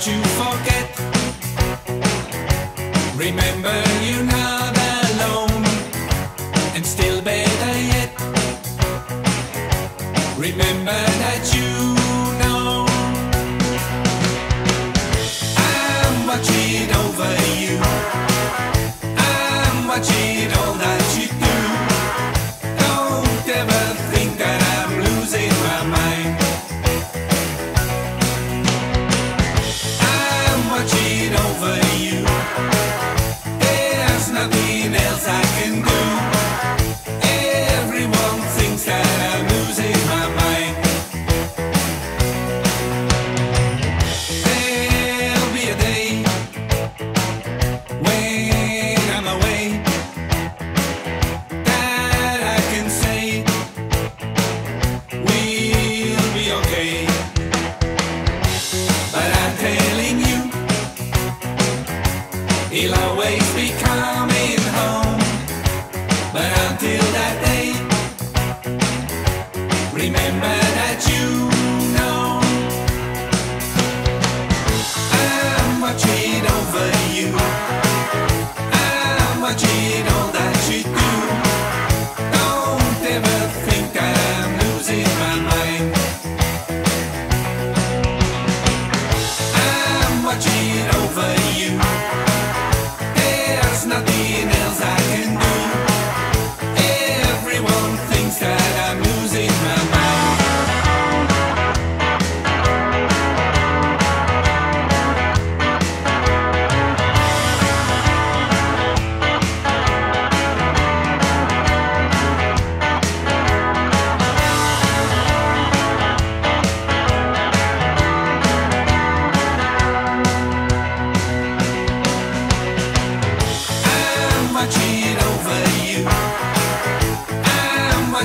Don't you forget. Remember, you're not alone. And still better yet, remember that you know I'm watching over you. I'm watching he'll always